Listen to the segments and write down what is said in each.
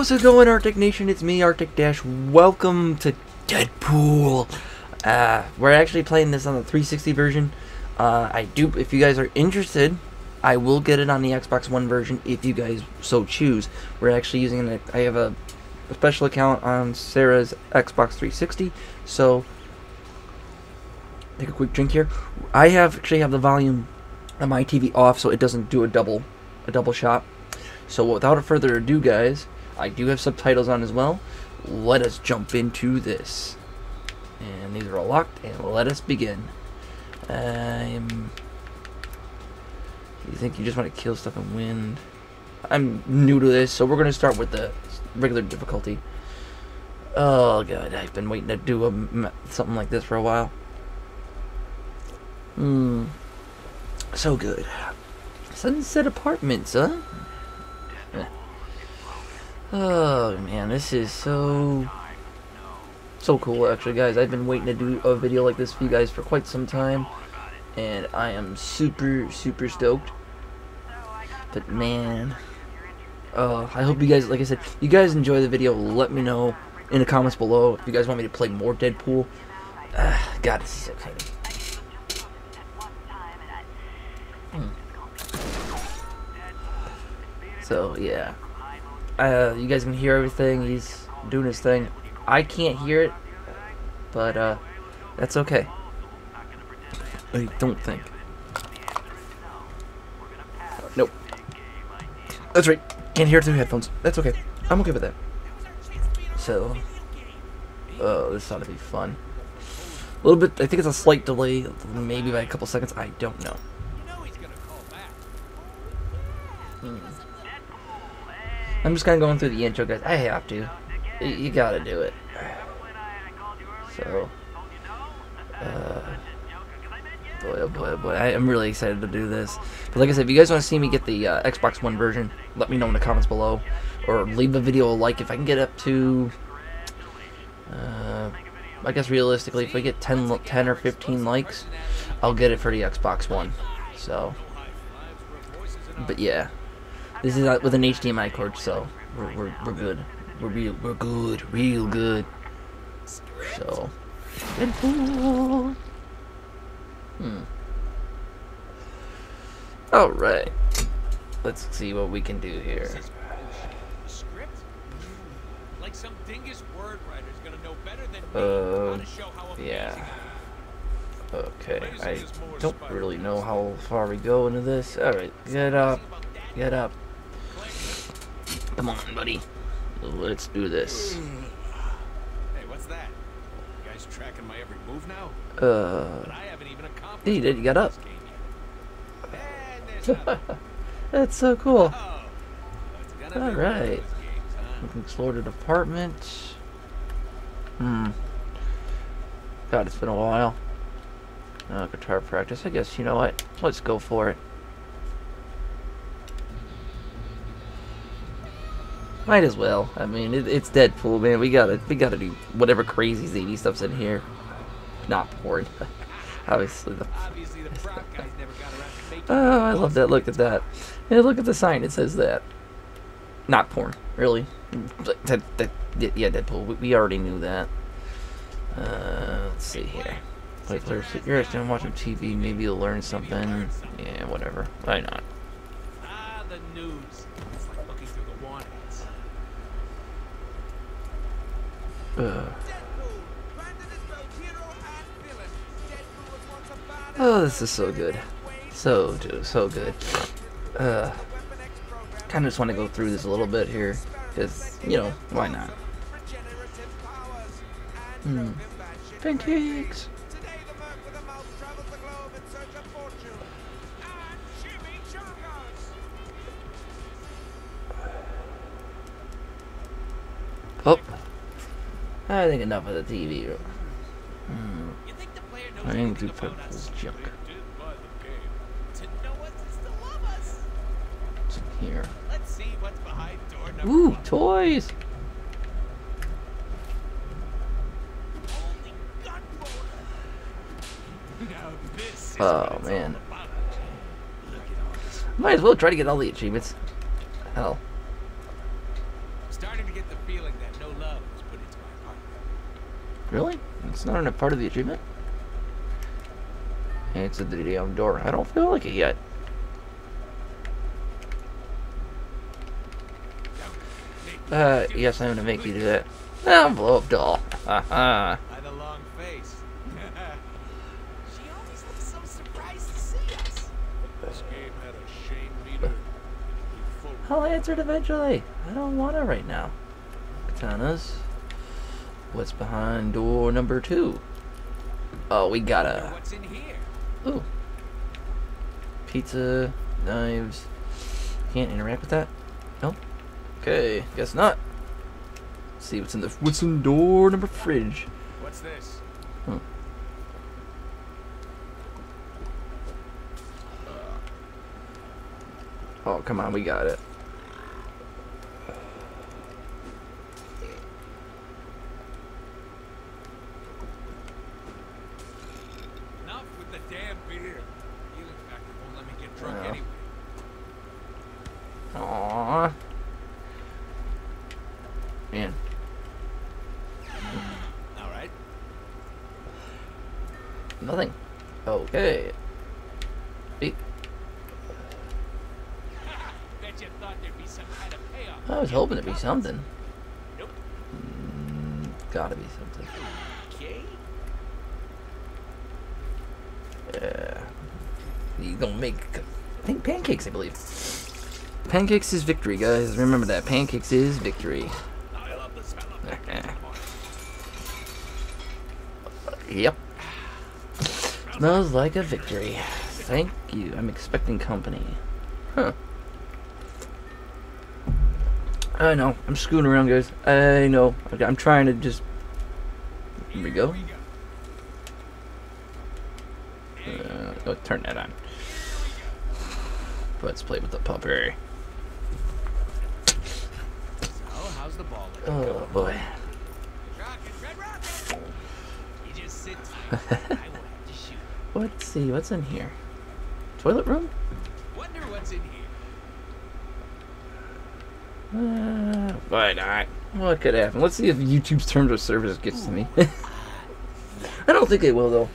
How's it going, Arctic Nation? It's me, Arctic Dash. Welcome to Deadpool. Uh, we're actually playing this on the 360 version. Uh, I do. If you guys are interested, I will get it on the Xbox One version if you guys so choose. We're actually using. I have a, a special account on Sarah's Xbox 360, so take a quick drink here. I have actually have the volume on my TV off, so it doesn't do a double a double shot. So without further ado, guys, I do have subtitles on as well. Let us jump into this. And these are all locked, and let us begin. I'm. You think you just want to kill stuff and win? I'm new to this, so we're gonna start with the regular difficulty. Oh god, I've been waiting to do a, something like this for a while. Hmm. So good. Sunset Apartments, huh? Oh man, this is so so cool actually guys. I've been waiting to do a video like this for you guys for quite some time and I am super super stoked. But man, uh, I hope you guys like I said, you guys enjoy the video. Let me know in the comments below if you guys want me to play more Deadpool. Uh, God, this is exciting. Hmm. So yeah uh, you guys can hear everything. He's doing his thing. I can't hear it, but uh, that's okay. I don't think. Nope. That's right. Can't hear it through headphones. That's okay. I'm okay with that. So, oh, this ought to be fun. A little bit. I think it's a slight delay, maybe by a couple seconds. I don't know. Hmm. I'm just kind of going through the intro, guys. I have to. You gotta do it. So, uh, boy, oh boy, oh boy. I am really excited to do this. But like I said, if you guys want to see me get the uh, Xbox One version, let me know in the comments below. Or leave a video a like if I can get up to, uh, I guess realistically, if we get 10, 10 or 15 likes, I'll get it for the Xbox One. So, but yeah. This is with an HDMI cord, so we're, we're, we're good. We're real, we're good, real good. So, Deadpool. Hmm. All right. Let's see what we can do here. Uh, yeah. Okay, I don't really know how far we go into this. Alright, get up. Get up. Come on, buddy. Let's do this. Hey, what's that? You guys tracking my every move now? Uh. But I haven't even accomplished You did. You got up. That's so cool. Oh, All right. one of those games, huh? We can explore the department. Hmm. God, it's been a while. Uh, guitar practice. I guess you know what. Let's go for it. Might as well. I mean, it, it's Deadpool, man. We gotta, we gotta do whatever crazy zany stuff's in here. Not porn, obviously. The, Obviously, the prop guys never got around to making oh, I love that. Look at that. Yeah, look at the sign. It says that. Not porn, really. That, that, yeah, Deadpool. We, we already knew that. Uh, let's see here. There's, you're just watching TV. Maybe you'll learn something. Yeah, whatever. Why not? Ah, the news. It's like looking through the warnings. Ugh. Oh, this is so good. So, so good. Uh, kind of just want to go through this a little bit here. Because, you know, why not? Hmm. Pancakes! I think enough of the TV. Hmm. You think the player knows I do about purple junk. It was a game. To know us is to love us. What's in here? Let's see what's behind door number Ooh, one. toys! Holy gun Now this is Oh, what it's all man. about. Look at all this Might as well try to get all the achievements. Hell. starting to get the feeling that no love was put into my apartment. Really? It's not a part of the achievement? It's at the damn door. I don't feel like it yet. Uh, yes, I'm gonna make you do that. Envelope doll. Haha. By the long face. she always looks so surprised to see us. This game had a shame meter. I'll answer it eventually. I don't want it right now. Katanas. What's behind door number two? Oh, we got a... What's in here? Ooh. Pizza, knives. Can't interact with that? Nope. Okay, guess not. Let's see what's in the what's in door number fridge. What's this? Hmm. Oh, come on, we got it. Enough with the damn beer. Healing factor won't let me get drunk Yeah. anyway. Aww. Man, All right. nothing. Okay. Beep. Bet you thought there'd be some kind of payoff. I was hoping it'd be something. Nope. Mm, gotta be something. Okay. Yeah. You gonna make, I think pancakes, I believe. Pancakes is victory, guys. Remember that. Pancakes is victory. I love the smell of pancakes in the morning. Yep. Smells like a victory. Thank you. I'm expecting company. Huh. I know. I'm screwing around, guys. I know. I'm trying to just. Here we go. Uh, oh, turn that on. Let's play with the puppy. So, how's the ball looking? Oh boy. Let's see. What's in here? Toilet room? Wonder what's in here. Uh, why not? What could happen? Let's see if YouTube's terms of service gets to me. I don't think it will, though.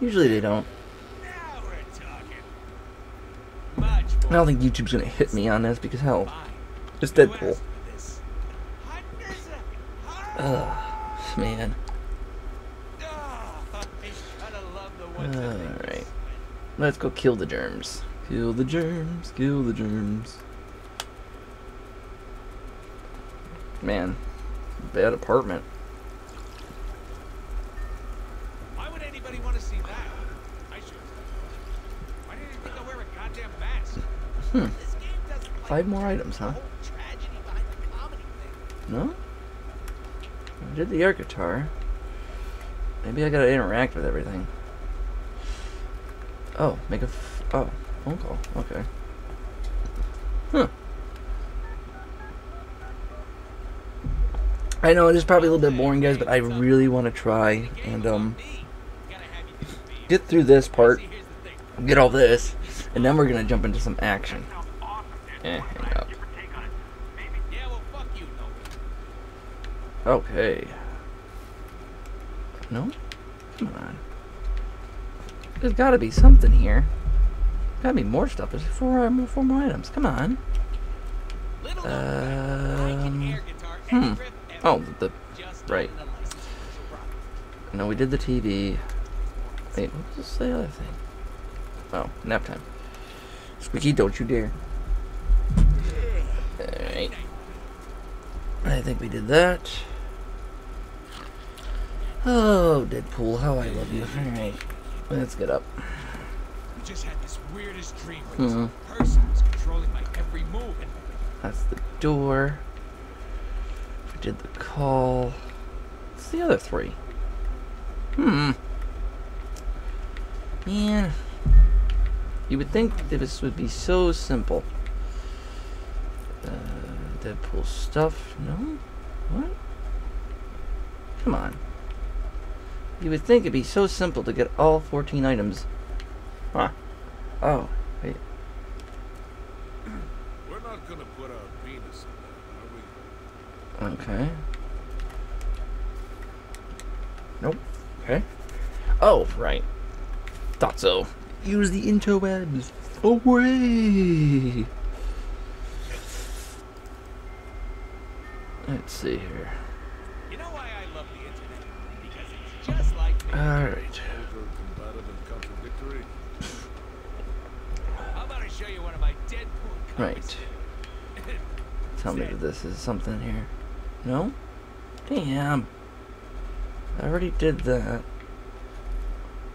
Usually they don't. Now we're talking. Much I don't think YouTube's gonna hit me on this because hell, fine. it's Deadpool. asked for this? Hundreds of- Ugh, man. Oh, I gotta love the ones that make Alright. this. Let's go kill the germs. Kill the germs. Kill the germs. Man, bad apartment. Why would anybody want to see that? I should. as Why didn't you think I'd wear a goddamn mask? Hmm. This game doesn't like Five more items, huh? whole tragedy behind the comedy thing. No? I did the air guitar. Maybe I gotta interact with everything. Oh, make a f- oh phone call. Okay. Huh. I know it is probably a little bit boring, guys, but I really want to try and um get through this part, get all this, and then we're gonna jump into some action. Eh, hang up. Okay. No? Come on. There's gotta be something here. Gotta be more stuff. There's four, more, four more items. Come on. Little known fact, I can Um, hmm. any riff ever. Oh, the. Right. the proper. No, we did the TV. Wait, what was the other thing? Oh, nap time. Squeaky, don't you dare. Alright. I think we did that. Oh, Deadpool, how I love you. Alright. Let's get up. I just had this weirdest dream where Mhm. this person was controlling my every move That's the door. We did the call. What's the other three? Hmm. Man. You would think that this would be so simple. Uh, Deadpool stuff. No? What? Come on. You would think it'd be so simple to get all 14 items. Huh. Oh, wait. We're not gonna put our penis in that, are we? Okay. Nope. Okay. Oh, right. Thought so. Use the interwebs. Away! Let's see here. You know why I love the internet? Because it's just like me. Alright. Overcombative and contradictory. How about I show you one of my Deadpool Right. Tell me that this is something here. No? Damn. I already did that.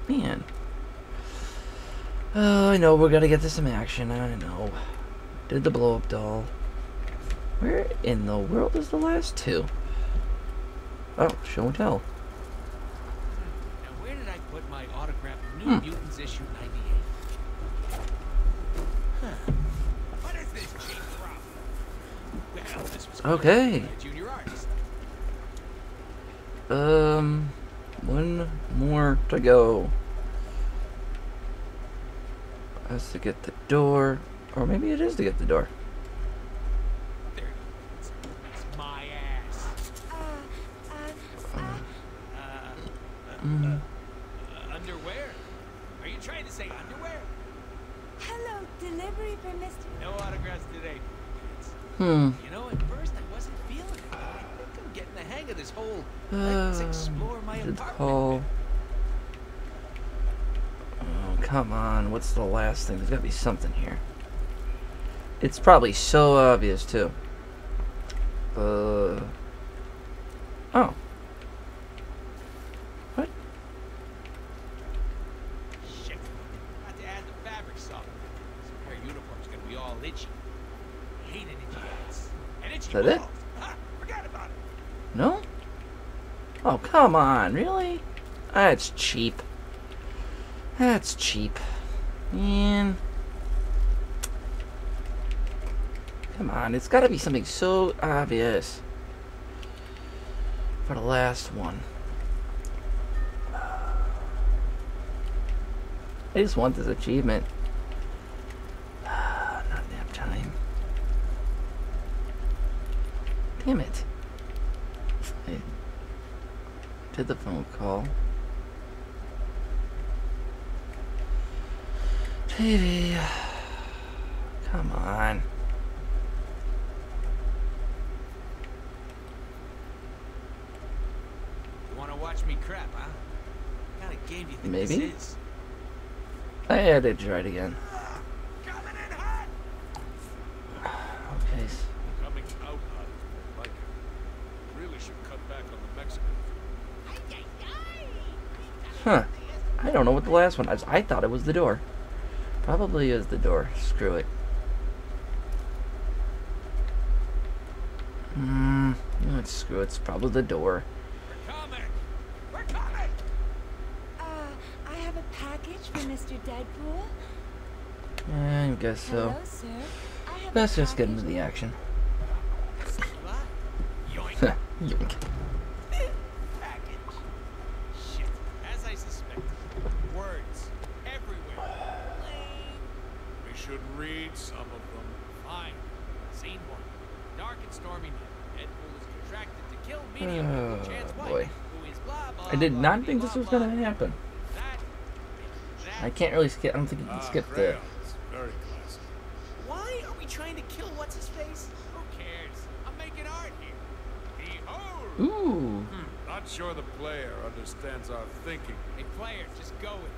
Man. Oh, I know, we're gonna get to some action, I know. Did the blow up doll. Where in the world is the last two? Oh, show and tell. Now, where did I put my autographed New Hmm. Mutants issue 98? Huh. What is this cheap? Well, this was Okay. junior artist. Um, one more to go. That's to get the door. Or maybe it is to get the door. There it is. It's my ass. Uh, uh, Uh, Mm. uh, underwear? Are you trying to say underwear? hello, delivery for Mr. No autographs today. It's- Hmm. You know, at first I wasn't feeling it. but I think I'm getting the hang of this whole Uh, let's explore my did apartment. call. Oh, come on. What's the last thing? There's gotta be something here. It's probably so obvious, too. Uh. Oh. What? Shit. Got to add the fabric softener. This pair of uniforms gonna be all itchy. I hate itchy. And itchy that it? balls. Ha! Forgot about it. No? Oh, come on. Really? That's cheap. That's cheap. Man. Come on, it's gotta be something so obvious. For the last one. I just want this achievement. Not nap time. Damn it. I did the phone call. TV. Come on. You wanna watch me crap, huh? What kind of game do you think Maybe. this is? I had to try it again. Coming in hot! Okay. s- Coming out hot is more like it. Really should cut back on the Mexican food. Huh. I don't know what the last one was. I thought it was the door. Probably is the door. Screw it. Hmm. Let's screw it. It's probably the door. We're coming! We're coming! Uh, I have a package for Mr. Deadpool. I guess so. Hello, sir. I have a Let's just get into the action. What? Yoink! Yoink. Package. Shit. As I suspected. Words. Everywhere. Lame. We should read some of them. Fine. Scene one. Dark and stormy night. Deadpool is contracted to kill medium Oh, Chance White, boy. who is blah blah. I did blah, not think this was gonna happen. That. That. I can't really skip. I don't think you can skip the. crayons. Very classic. Why are we trying to kill what's his face? Who cares? I'm making art here. Behold. Ooh. Hmm. Not sure the player understands our thinking. Hey player, just go with it.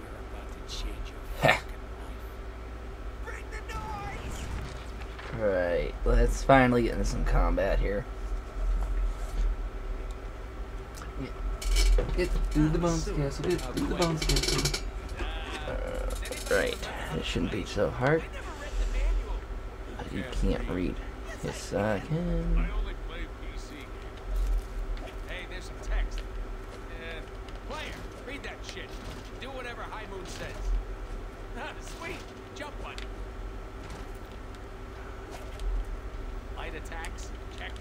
We're about to change your Heh. fucking life. Bring the noise. Right. Let's finally get into some combat here. Get through the bones castle. Get through the bones castle. Uh, right. It shouldn't be so hard. You can't read. Yes, I can. only play PC games. Hey, there's some text. Uh, player, read that shit. Do whatever High Moon says. Ah, sweet. Jump button. Light attacks. Check.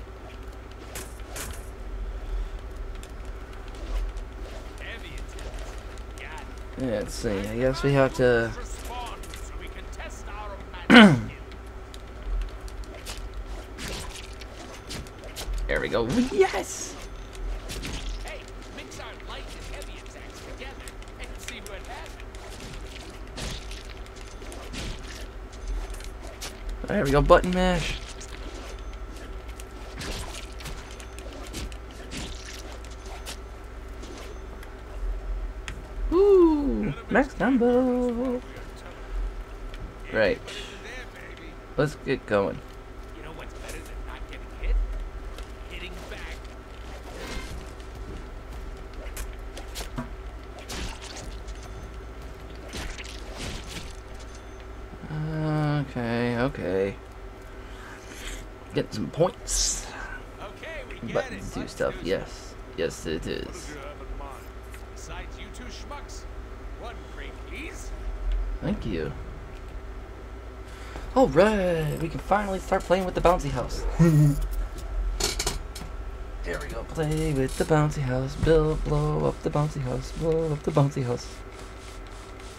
Heavy attacks. Got it. Let's see. I guess we have to. There we go. Yes! There we go. Button mash. Ooh, max combo. Right. Let's get going. You know what's better than not getting hit? Hitting back. Okay, okay. Get some points. Okay, we get Buttons it. do stuff. Yes. Yes, it is. What did is. you have in mind? Besides you two schmucks, one great piece. Thank you. Alright, we can finally start playing with the bouncy house. there we go. Play with the bouncy house. Build, blow up the bouncy house. Blow up the bouncy house.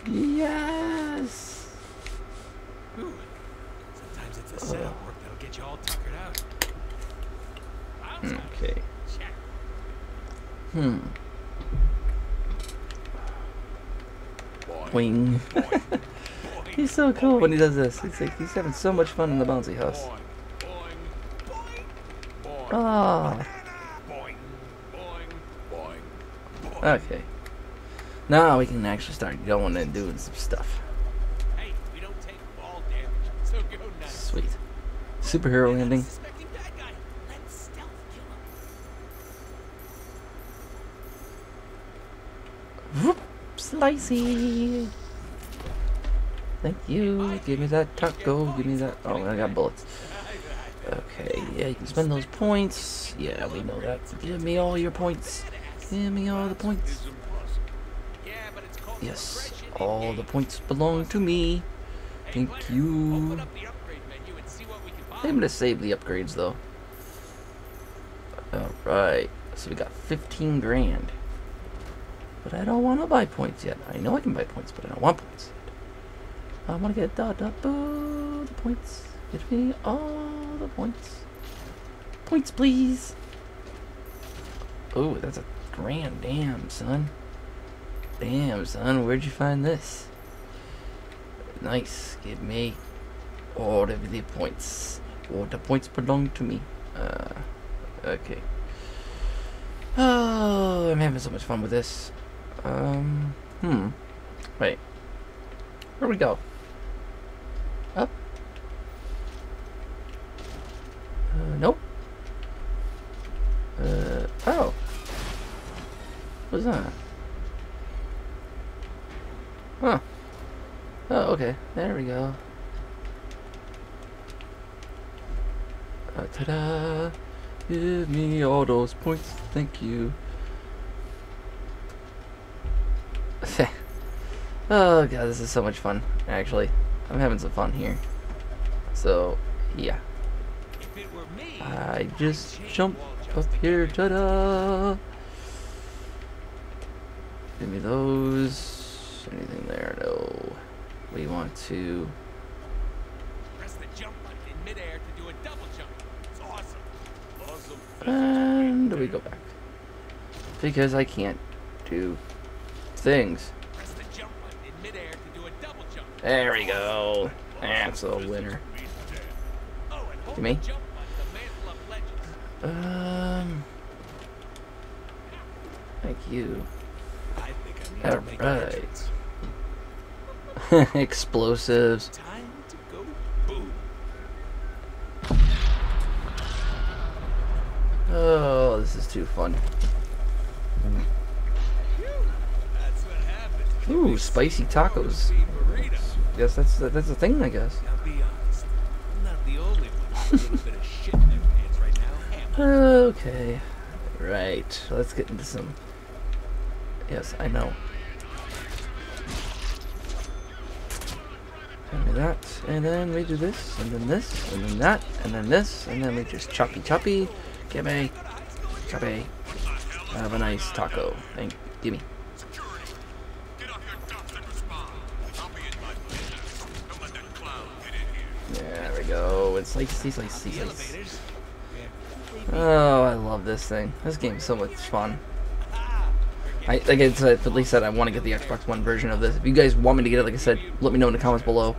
Yes! Ooh. Sometimes it's the setup work that'll get you all tuckered out. Bounce. Okay. Check. Hmm. Boing, Wing. boing, boing, He's so cool when he does this. He's like he's having so much fun in the bouncy house. boing, boing, boing, boing, Ah. boing. Okay. Now we can actually start going and doing some stuff. Hey, we don't take fall damage, so go nuts. Sweet. Superhero landing. Suspecting bad guy. Let's stealth kill him. Whoop, slicey. Thank you. Give me that taco. Give me that. Oh, I got bullets. Okay, yeah, you can spend those points. Yeah, we know that. Give me all your points. Give me all the points. Yes, all the points belong to me. Thank you. I'm gonna save the upgrades though. Alright, so we got 15 grand. But I don't want to buy points yet. I know I can buy points, but I don't want points yet. I want to get da da boo the points. Give me all the points. Points, please. Oh, that's a grand. Damn, son. Damn, son. Where'd you find this? Nice. Give me all of the points. All the points belong to me. Uh, okay. Oh, I'm having so much fun with this. Um, hmm. Wait. Where we go? Up? Uh, nope. Uh, oh. What's that? Huh. Oh, okay. There we go. Uh, ta-da! Give me all those points. Thank you. Oh god, this is so much fun. Actually, I'm having some fun here. So, yeah. Me, I just jump up here. Ta-da! Give me those. Anything there? No. We want to. Press the jump button in midair to do a double jump. Awesome. And we go back. Because I can't do things. There we go. That's a winner. Oh, me? the jump button to ledges. Um. Thank you. I think I need to make an Alright. Explosives. Time to go boom. Oh, this is too fun. That's what happens. Ooh, spicy tacos. Guess that's that's a thing, I guess. Honest. I'm not the only one with a little bit of shit in their pants right now. Okay. Right. Let's get into some. Yes, I know. Give me that, and then we do this, and then this, and then that, and then this, and then we just choppy choppy. Give me, choppy. Have a nice taco. Thank, gimme. Slicey, The slicey. elevators. Oh, I love this thing. This game's so much fun. I, like I said, at least said, I want to get the Xbox One version of this. If you guys want me to get it, like I said, let me know in the comments below.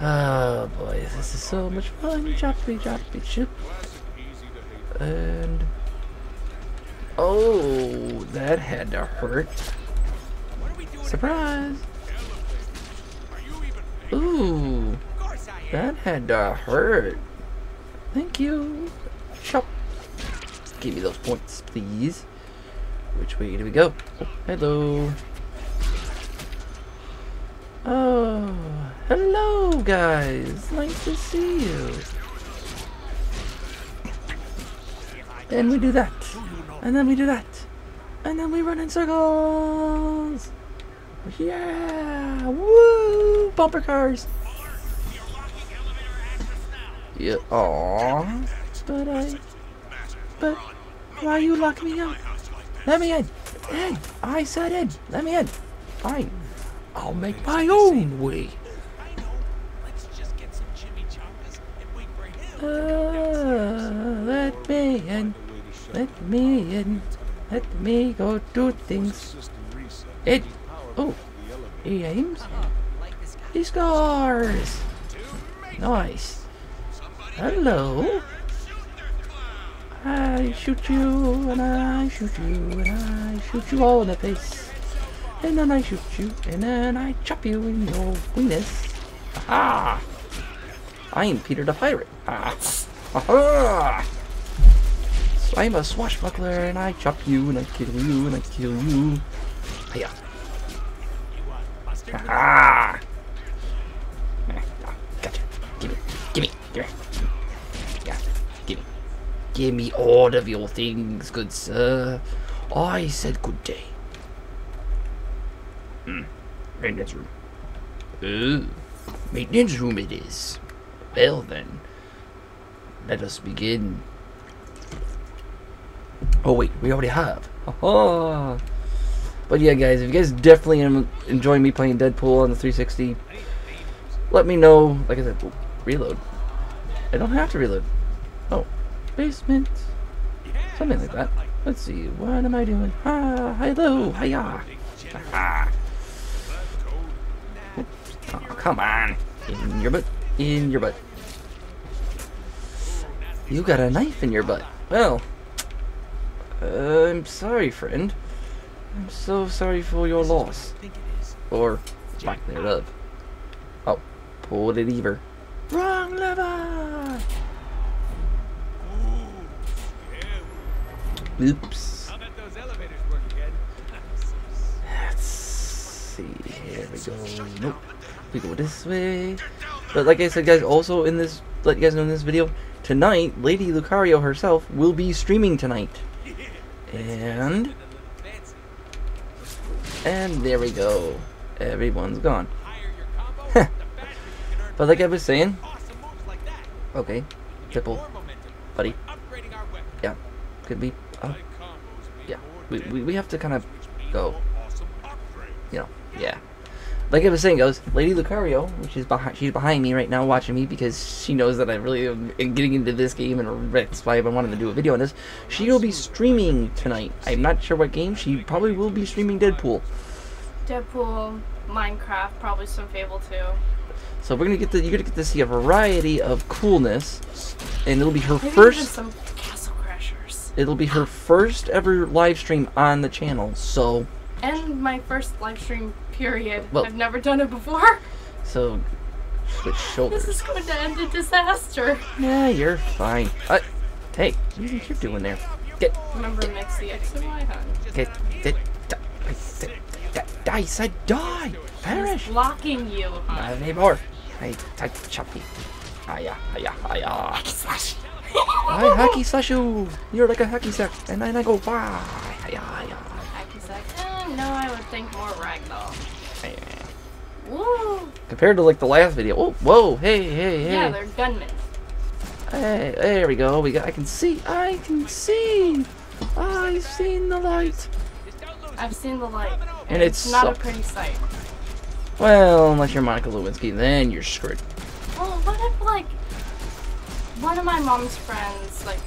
Oh boy, this is so much fun. Choppy, choppy, chip. And oh, that had to hurt. What are we doing? Surprise! Are you even? Ooh, Of course I am. That had to hurt. Thank you. Chop. Give me those points, please. Which way do we go? Hello. Oh, hello, guys. Nice to see you. And we do that. And then we do that. And then we run in circles. Yeah. Woo. Bumper cars. Yeah. Aww. But I. But why you lock me out? Let me in. In. I said in. Let me in. Fine. I'll make my own way. Let's just get some chimichangas and wait for him. Uh, let me in. Let me in. Let me go do things. It. Oh. He aims. Guy. He scores. Nice. Hello. I shoot you, and I shoot you, and I shoot you all in the face. And then I shoot you, and then I chop you in your weenus. Ah! I'm Peter the Pirate. Ah! Aha! So I'm a swashbuckler, and I chop you, and I kill you, and I kill you. Hiya. You Give me all of your things, good sir. I said good day. Hmm. Maintenance room. Ooh. Maintenance room it is. Well then. Let us begin. Oh wait, we already have. Oh. But yeah, guys, if you guys definitely am enjoying me playing Deadpool on the 360, let me know. Like I said, reload. I don't have to reload. Oh, basement. Something like that. Let's see. What am I doing? Ah, hello, hiya. Ah. Oh, come on. In your butt. In your butt. You got a knife in your butt. Well, uh, I'm sorry, friend. I'm so sorry for your loss. Or lack thereof. Oh, pull the lever. Wrong lever! Yeah. Oops. I'll bet those elevators work again. Let's see. Here we go. Nope. We go this way. But like I said, guys, also in this, let you guys know in this video, tonight, Lady Lucario herself will be streaming tonight. And, and there we go. Everyone's gone. Hire your combo. the faster you can earn But like I was saying, awesome moves like that. okay, Triple, momentum buddy, by upgrading our weapon. yeah, could be, mean yeah, we, we, we have to kind of go. more awesome upgrades. you know, yeah. Like I was saying, goes Lady Lucario, which is behind, she's behind me right now watching me because she knows that I really am in getting into this game and that's why I've been wanting to do a video on this. She will be streaming tonight. I'm not sure what game. She probably will be streaming Deadpool. Deadpool, Minecraft, probably some Fable too. So we're gonna get to you're gonna get to see a variety of coolness, and it'll be her Maybe first. some. It'll be her first ever live stream on the channel. So And my first live stream period. Well- I've never done it before. so switch shoulders. This is going to end in disaster. Yeah, you're fine. Uh, hey, what do you think you're doing there? Get Remember, mix the X and Y, hun. Get, get, die, die, die, I said die, perish. Blocking you, Not hun. anymore. I, I choppy. Hiya, hiya, hiya. I hacky slash you. You're like a hacky sack, and then I go hiya. Hacky sack. No, I would think more Ragdoll. Woo! Compared to like the last video. Oh, whoa, hey, hey, hey. Yeah, they're gunmen. Hey, there we go. We got. I can see. I can see. I've seen the light. I've seen the light. And it It's not a pretty sight. Well, unless you're Monica Lewinsky, then you're screwed. Well, what if like one of my mom's friends like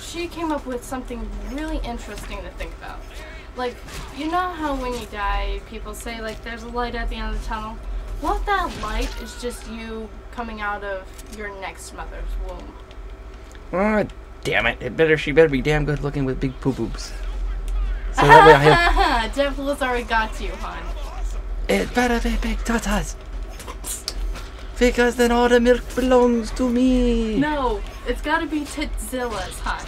she came up with something really interesting to think about. Like, you know how when you die, people say like there's a light at the end of the tunnel. What if that light is just you coming out of your next mother's womb? Oh, damn it. It better she better be damn good looking with big poo boobs. So that way I have Deadpool's already got you, hon. It better be big tatas. Because then all the milk belongs to me. No, it's gotta be Titzilla's, hon.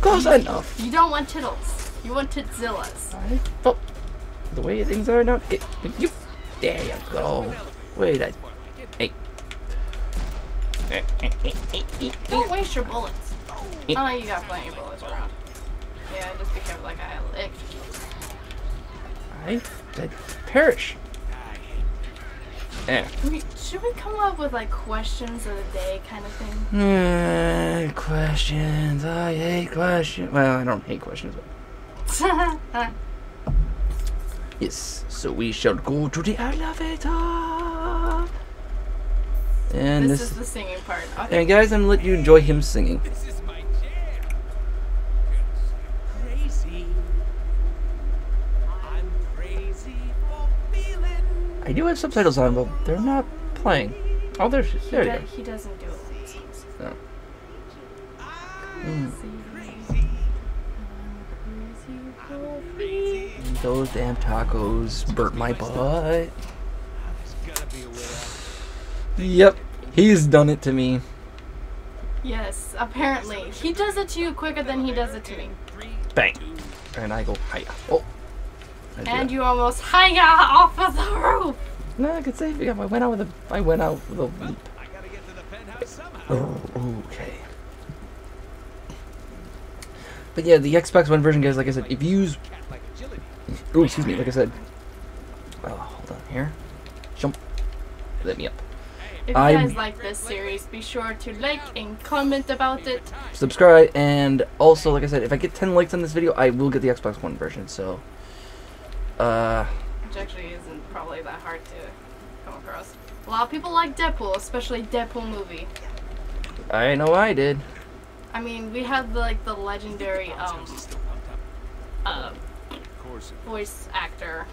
Close enough. You don't want Tittles. You want Titzilla's. I, oh, the way things are now. Get, you, there you go. Wait, I. Hey. Don't waste your bullets. Oh, you got plenty of bullets around. Yeah, just be careful like I licked. I, I perish. Yeah. We, should we come up with like questions of the day kind of thing? Uh, questions. I hate questions. Well, I don't hate questions. But yes. So we shall go to the elevator. And this this. is the singing part. Okay. and guys, I'm gonna let you enjoy him singing. This is my jam. Crazy. I'm crazy for feeling. I do have subtitles on, but they're not playing. Oh, there there's there you He, go. he doesn't do it when he sings. No. Crazy. Crazy. Those damn tacos burnt my butt. There's gotta be a way out. Yep, he's done it to me. Yes, apparently. He does it to you quicker than he does it to me. Bang, and I go hiya. Oh, And you almost hang out off of the roof. No, I could say yeah, I went out with a. I went out with a leap. I gotta get to the penthouse somehow. Oh, okay. But yeah, the Xbox One version, guys. Like I said, if you use. Like. Oh, excuse me. Like I said. Oh, hold on here. Jump. Let me up. If you I'm- guys like this series, be sure to like and comment about it. Subscribe, and also, like I said, if I get 10 likes on this video, I will get the Xbox One version. So, uh, Which actually isn't probably that hard to come across. A lot of people like Deadpool, especially Deadpool movie. I know I did. I mean, we have the, like the legendary um uh, voice actor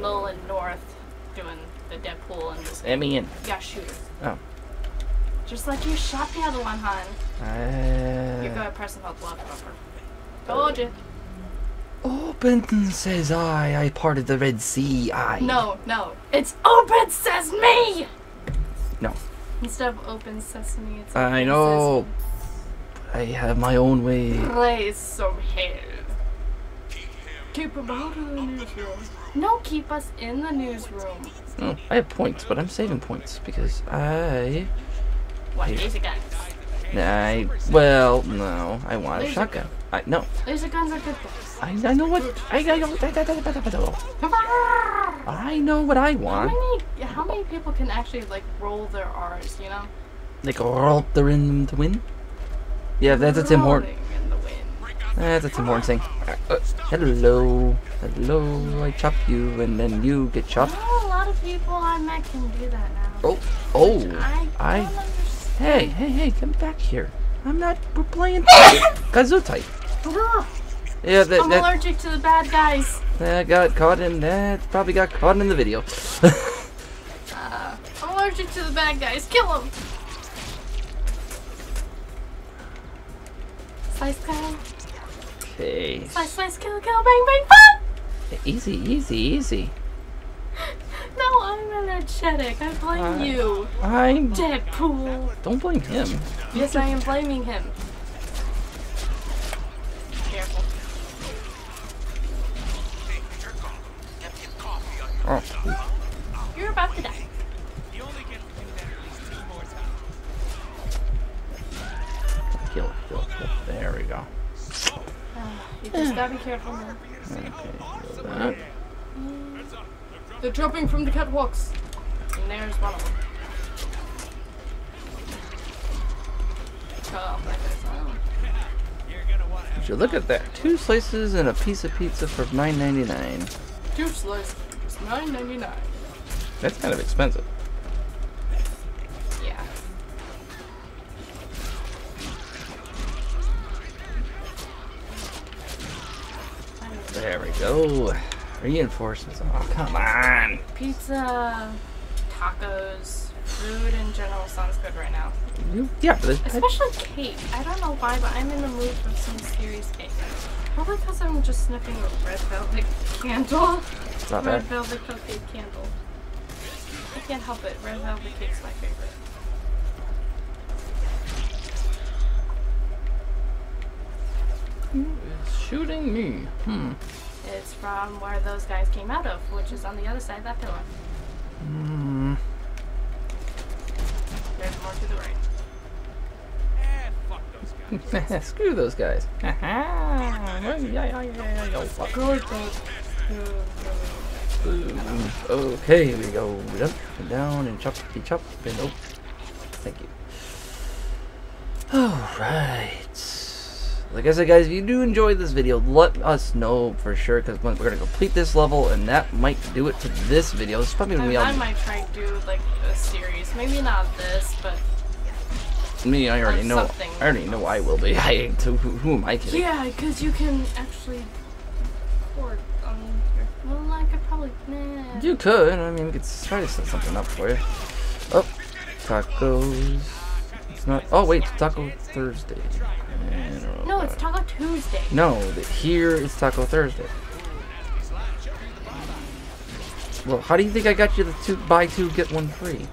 Nolan North doing the Deadpool and this. Let me in. Yeah, shoot. Oh. Just like you shot the other one, hon. You're Uh, gonna press and hold the left bumper. Told you. Open says I. I parted the Red Sea. I. No, no. It's open says me! No. Instead of open sesame, it's I know. I have my own way. sesame. Play some hell. Keep him out of the newsroom. No, keep us in the newsroom. Oh, I have points, but I'm saving points because I. What, Here. laser guns? I. Well, no. I want a Laser shotgun. I no. Laser guns are good things. I, I know what. I, I, know- I know what I want. How many, how many people can actually, like, roll their R's, you know? Like roll the in the wind. Yeah, that's a Tim Horton. Rolling in the wind. That's a Tim Horton thing. Uh, hello, hello. I chop you, and then you get chopped. Oh, a lot of people I met can do that now. Oh, oh. I, I. Hey, hey, hey! Come back here. I'm not. We're playing Kazoo type. Yeah, that I'm that, allergic to the bad guys. that got caught in that. Probably got caught in the video. Uh, I'm allergic to the bad guys. Kill them. Slice, kill. okay. Slice, slice, kill, kill, bang, bang, fun! Easy, easy, easy. No, I'm energetic. I blame Uh, you. I'm. Deadpool. Don't blame him. Yes, I am blaming him. Oh, You're about to die. You only get to do that at least two more times. kill, kill, kill. There we go. Ah, you just gotta be careful, man. Okay, kill that. They're jumping from the catwalks. And there's one of them. Oh, that. You're gonna want to Would you look at that? Two slices and a piece of pizza for $9.99. Two slices. Nine ninety nine. That's kind of expensive. Yeah. There we go. Reinforcements. Oh, come on. Pizza, tacos, food in general sounds good right now. You, yeah, Especially cake. I don't know why, but I'm in the mood for some serious cake. Probably because I'm just sniffing a red velvet candle. It's not red bad. velvet cupcake candle. I can't help it. Red velvet cake's my favorite. It's shooting me. Hmm. It's from where those guys came out of, which is on the other side of that pillar. Hmm. There's more to the right. Eh, fuck those guys. Screw those guys. yeah, yeah, yeah, yeah, yeah. Fuck. Good, good. Okay, here we go. Up and down and chop, and chop, and oh, thank you. Alright. Like I said, guys, if you do enjoy this video, let us know for sure, because we're going to complete this level, and that might do it to this video. It's probably going to I, might try to do like a series. Maybe not this, but me. I already know. something. I already know I will be. I. Who, who am I kidding? yeah, because you can actually record. Well, I. Nah. You could. I mean, we could try to set something up for you. Oh, tacos. It's not. Oh wait, Taco Thursday. No, it's Taco Tuesday. No, the, here it's Taco Thursday. Well, how do you think I got you the two buy two get one free?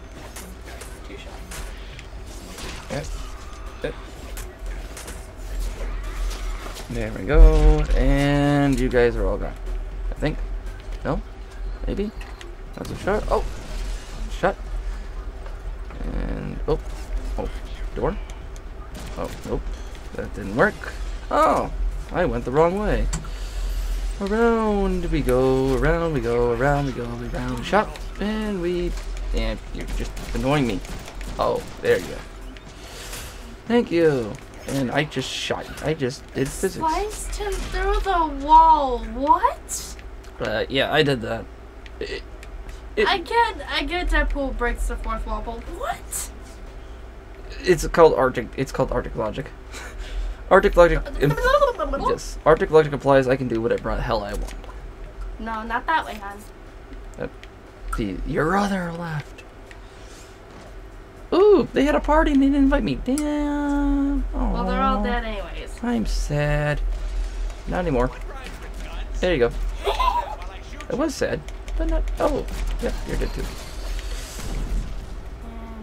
There we go, and you guys are all gone. I think. No? Maybe? That's a shot. Oh! Shut. And. Oh. Oh. Door. Oh, nope. That didn't work. Oh! I went the wrong way. Around we go, around we go, around we go, around we shop, and we. And you're just annoying me. Oh, there you go. Thank you. And I just shot. I just did physics. Sliced him through the wall. What? Uh, yeah, I did that. It, it- I get, I get Deadpool breaks the fourth wall, but what? it's called Arctic. It's called Arctic Logic. Arctic Logic. yes, Arctic Logic applies. I can do whatever the hell I want. No, not that way, hon. The your other left. Ooh, they had a party and they didn't invite me. Damn. Well, they're all dead anyways. I'm sad. Not anymore. There you go. It was sad, but not. Oh, yeah, you're dead too.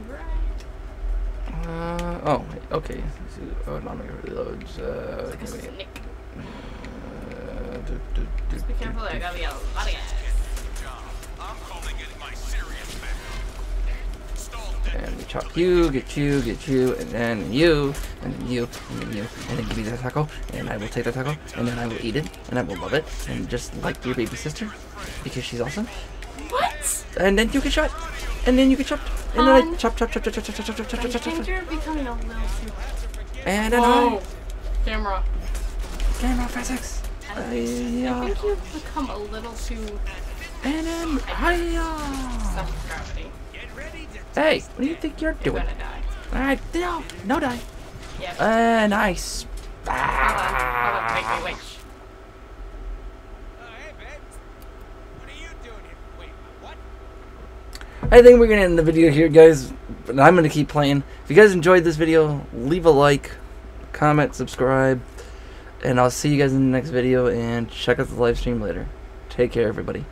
Right. Uh, oh, wait, okay. So, oh, not my reloads. Uh, Like a snake. Uh, do, do, do, Just be careful, do. there gotta be a lot of guys. And we chop you, get you, get you, and then you, and then you, and then you, and then give me that taco, and I will take that taco, and then I will eat it, and I will love it, and just like your baby sister, because she's awesome. What? And then you get shot, and then you get chopped, and then I Hun. chop, chop, chop, chop, chop, chop, chop, chop, chop, chop, chop, think chop, you're becoming a little too. and then Whoa! I, Camera. camera physics, I, uh, think you've become a little too and then I, self gravity. Hey, what do you think you're You're doing? gonna. I, no, no die, uh, hold on. Hold on. Doing here? Wait, what? I think we're gonna end the video here, guys. But I'm gonna keep playing. If you guys enjoyed this video, leave a like, comment, subscribe, and I'll see you guys in the next video. And check out the live stream later. Take care, everybody.